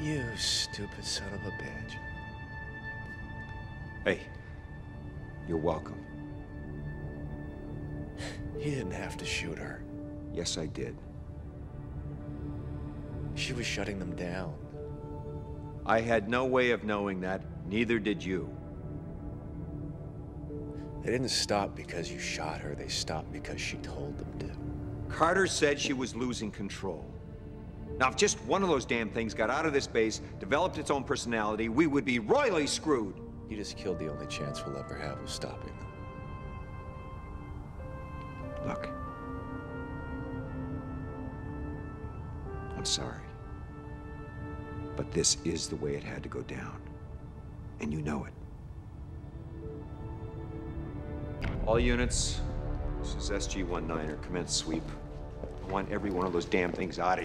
You stupid son of a bitch. Hey, you're welcome. You didn't have to shoot her. Yes, I did. She was shutting them down. I had no way of knowing that, neither did you. They didn't stop because you shot her, they stopped because she told them to. Carter said she was losing control. Now, if just one of those damn things got out of this base, developed its own personality, we would be royally screwed. You just killed the only chance we'll ever have of stopping them. Look. I'm sorry. But this is the way it had to go down. And you know it. All units, this is SG-19er, commence sweep. I want every one of those damn things out of here.